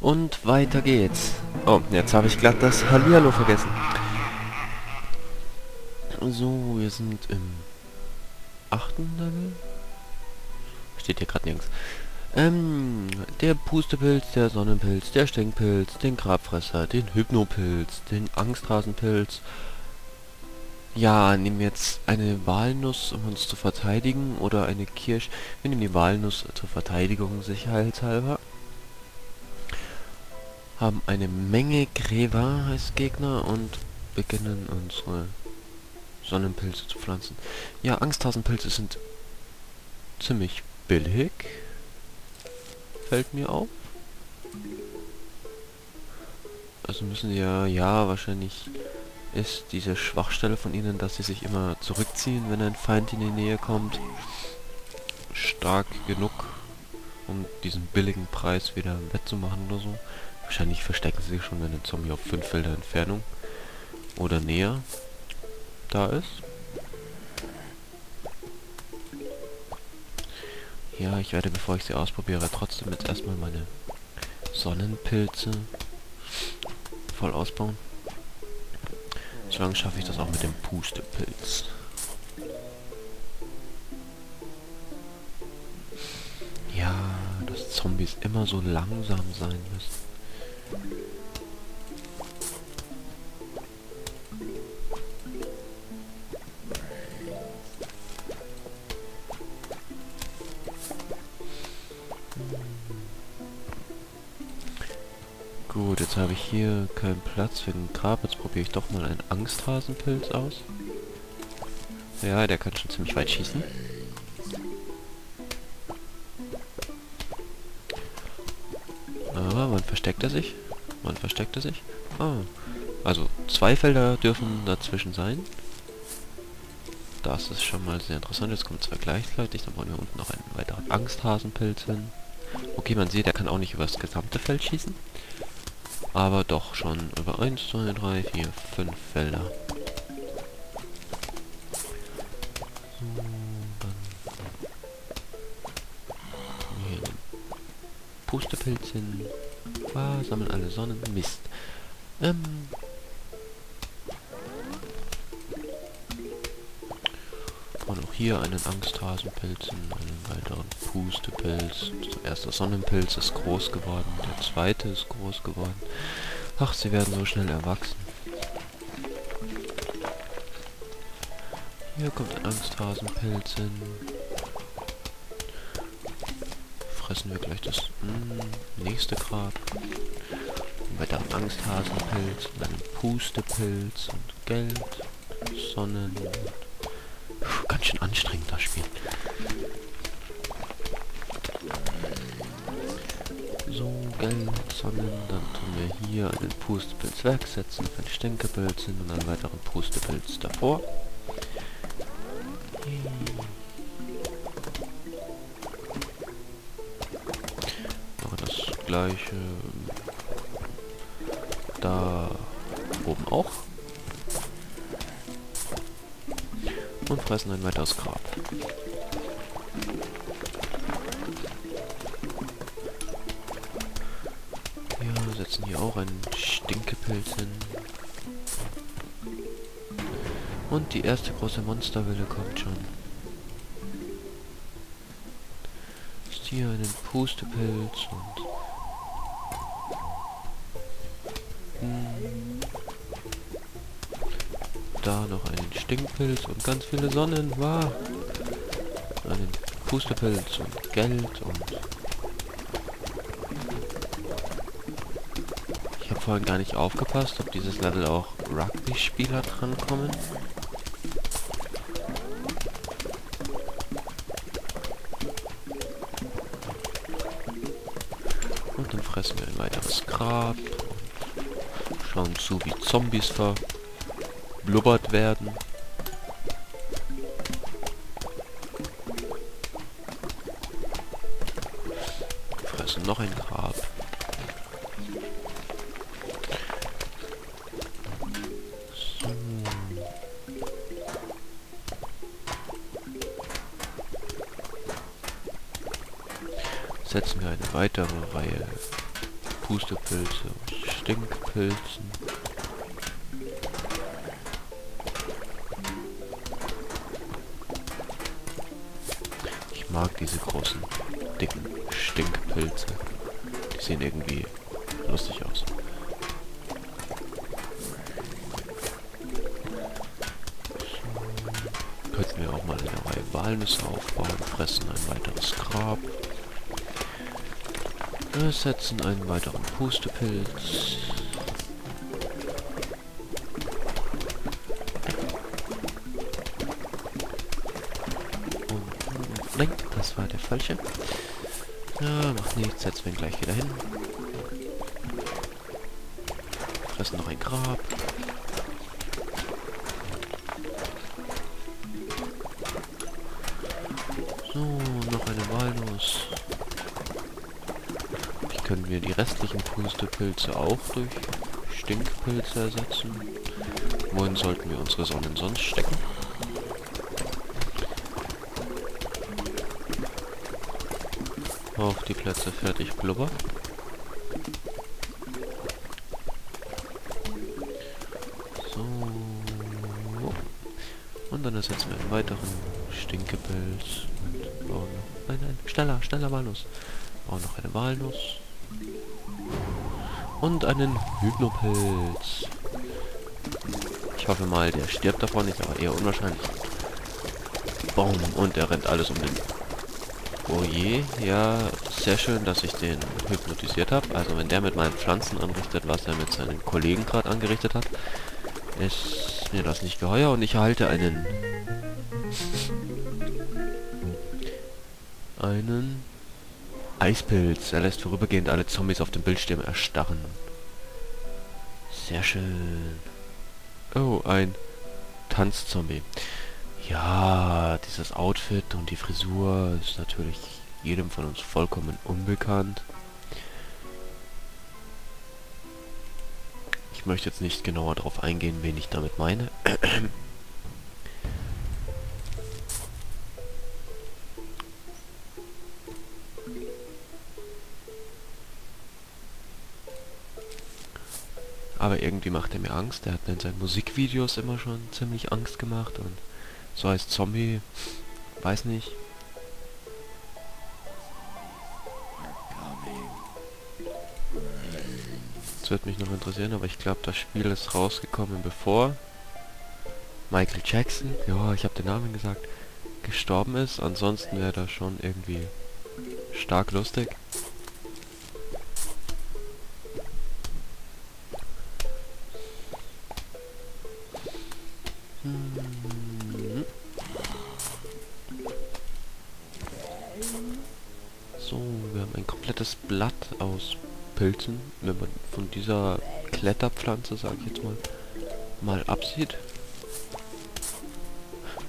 Und weiter geht's. Oh, jetzt habe ich glatt das Hallihallo vergessen. So, wir sind im achten Level. Steht hier gerade nirgends. Ähm, der Pustepilz, der Sonnenpilz, der Stinkpilz, den Grabfresser, den Hypnopilz, den Angsthasenpilz. Ja, nehmen jetzt eine Walnuss, um uns zu verteidigen, oder eine Kirsch. Wir nehmen die Walnuss zur Verteidigung, sicherheitshalber haben eine Menge Gräber als Gegner und beginnen unsere Sonnenpilze zu pflanzen. Ja, Angsthasenpilze sind ziemlich billig. Fällt mir auf. Also müssen sie ja, ja, wahrscheinlich ist diese Schwachstelle von ihnen, dass sie sich immer zurückziehen, wenn ein Feind in die Nähe kommt. Stark genug, um diesen billigen Preis wieder wettzumachen oder so. Wahrscheinlich verstecken sie sich schon, wenn ein Zombie auf 5 Felder Entfernung oder näher da ist. Ja, ich werde, bevor ich sie ausprobiere, trotzdem jetzt erstmal meine Sonnenpilze voll ausbauen. Solange schaffe ich das auch mit dem Pustepilz. Ja, dass Zombies immer so langsam sein müssen. Gut, jetzt habe ich hier keinen Platz für den Grab. Jetzt probiere ich doch mal einen Angsthasenpilz aus. Ja, der kann schon ziemlich weit schießen. Aber wann versteckt er sich? Wann versteckt er sich? Ah, also zwei Felder dürfen dazwischen sein. Das ist schon mal sehr interessant. Jetzt kommen zwei gleichzeitig. Dann wollen wir unten noch einen weiteren Angsthasenpilz hin. Okay, man sieht, er kann auch nicht über das gesamte Feld schießen. Aber doch schon über 1, 2, 3, 4, 5 Felder. Pustepilz hin. Ah, sammeln alle Sonnen. Mist. Ähm. Und auch hier einen Angsthasenpilz, einen weiteren Pustepilz. Der Sonnenpilz ist groß geworden, der zweite ist groß geworden. Ach, sie werden so schnell erwachsen. Hier kommt ein Angsthasenpilz hin. Fressen wir gleich das mh, nächste Grab. Einen weiteren Angsthasenpilz, einen Pustepilz und Geld, Sonnen. Puh, ganz schön anstrengend das Spiel. So, Geld, Sonnen, dann tun wir hier einen Pustepilz wegsetzen, den Stinkepilz hin und einen weiteren Pustepilz davor. Gleiche da oben auch. Und fressen ein weiteres Grab. Ja, setzen hier auch einen Stinkepilz hin. Und die erste große Monsterwelle kommt schon. Ist hier einen Pustepilz und... da noch einen Stinkpilz und ganz viele Sonnen. Wow. Einen Pustepilz und Geld und... Ich habe vorhin gar nicht aufgepasst, ob dieses Level auch Rugby-Spieler drankommen. Und dann fressen wir ein weiteres Grab. Und schauen zu, wie Zombies verblubbert werden. Fressen noch ein Grab. So. Setzen wir eine weitere Reihe Pustepilze aus Stinkpilzen. Mag diese großen, dicken Stinkpilze. Die sehen irgendwie lustig aus. Könnten wir auch mal eine Reihe Walnüsse aufbauen, fressen ein weiteres Grab. Wir setzen einen weiteren Pustepilz. Nein, das war der falsche. Ja, macht nichts, setzen wir ihn gleich wieder hin. Fressen noch ein Grab. So, noch eine Walnuss können wir die restlichen Pustepilze auch durch Stinkpilze ersetzen. Wohin sollten wir unsere Sonnen sonst stecken? Auf die Plätze fertig blubber. So. Und dann ersetzen wir einen weiteren Stinkepilz. Und bauen noch... Nein, nein, schneller, schneller Walnuss. Bauen noch eine Walnuss. Und einen Hypnopilz. Ich hoffe mal, der stirbt davon, ist aber eher unwahrscheinlich. Boom, und er rennt alles um den... Oh je, ja, sehr schön, dass ich den hypnotisiert habe. Also wenn der mit meinen Pflanzen anrichtet, was er mit seinen Kollegen gerade angerichtet hat, ist mir das nicht geheuer und ich erhalte einen... einen Eispilz. Er lässt vorübergehend alle Zombies auf dem Bildschirm erstarren. Sehr schön. Oh, ein Tanzzombie. Ja, dieses Outfit und die Frisur ist natürlich jedem von uns vollkommen unbekannt. Ich möchte jetzt nicht genauer darauf eingehen, wen ich damit meine. Aber irgendwie macht er mir Angst. Er hat in seinen Musikvideos immer schon ziemlich Angst gemacht. Und so als Zombie, weiß nicht. Das wird mich noch interessieren, aber ich glaube, das Spiel ist rausgekommen, bevor Michael Jackson, ja, ich habe den Namen gesagt, gestorben ist. Ansonsten wäre das schon irgendwie stark lustig. Aus Pilzen, wenn man von dieser Kletterpflanze, sage ich jetzt mal, mal absieht.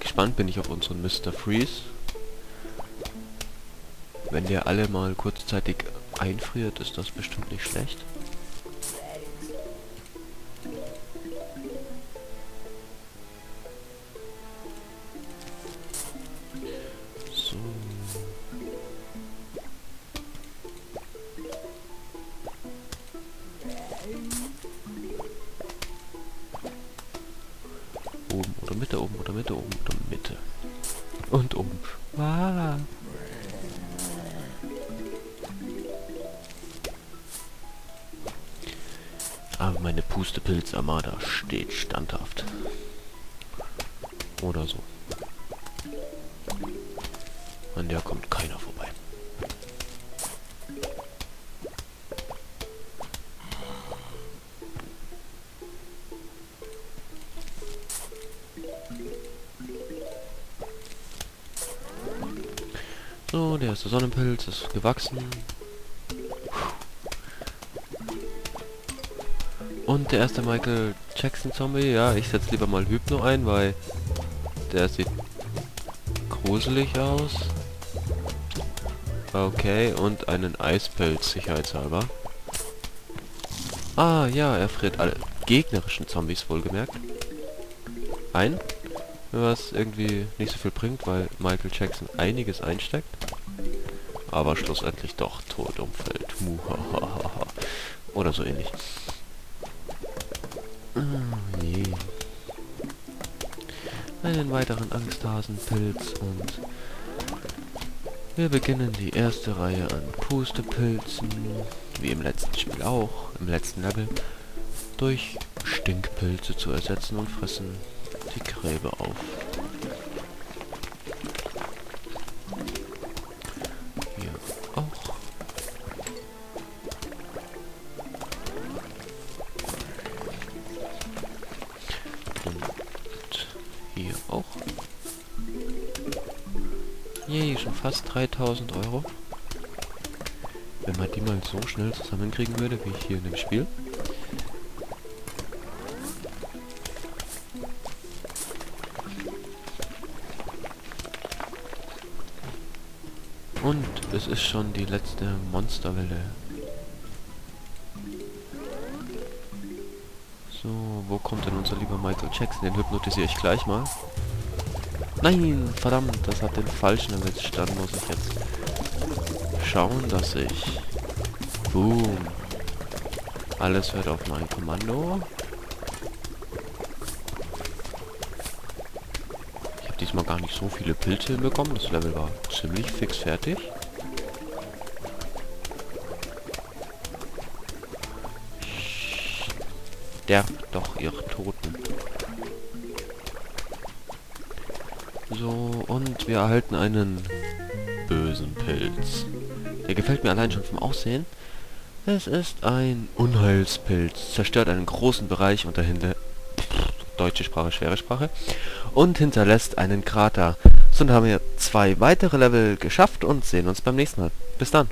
Gespannt bin ich auf unseren Mr. Freeze. Wenn der alle mal kurzzeitig einfriert, ist das bestimmt nicht schlecht. Aber meine Pustepilz-Armada steht standhaft. Oder so. An der kommt keiner vorbei. So, der erste Sonnenpilz ist gewachsen. Und der erste Michael Jackson Zombie, ja, ich setze lieber mal Hypno ein, weil der sieht gruselig aus. Okay, und einen Eispilz sicherheitshalber. Ah, ja, er friert alle gegnerischen Zombies wohlgemerkt. Ein, was irgendwie nicht so viel bringt, weil Michael Jackson einiges einsteckt. Aber schlussendlich doch tot umfällt. Oder so ähnlich. Oh je. Einen weiteren Angsthasenpilz und wir beginnen die erste Reihe an Pustepilzen, wie im letzten Spiel auch, im letzten Level, durch Stinkpilze zu ersetzen und fressen die Gräbe auf. Yay, schon fast 3000 Euro. Wenn man die mal so schnell zusammenkriegen würde, wie hier in dem Spiel. Und es ist schon die letzte Monsterwelle. So, wo kommt denn unser lieber Michael Jackson? Den hypnotisiere ich gleich mal. Nein, verdammt, das hat den falschen erwischt. Dann muss ich jetzt schauen, dass ich... Boom. Alles wird auf mein Kommando. Ich habe diesmal gar nicht so viele Pilze bekommen. Das Level war ziemlich fix fertig. Sterbt doch, ihr Toten. So, und wir erhalten einen bösen Pilz. Der gefällt mir allein schon vom Aussehen. Es ist ein Unheilspilz. Zerstört einen großen Bereich unter Hinde deutsche Sprache, schwere Sprache. Und hinterlässt einen Krater. So, dann haben wir zwei weitere Level geschafft und sehen uns beim nächsten Mal. Bis dann.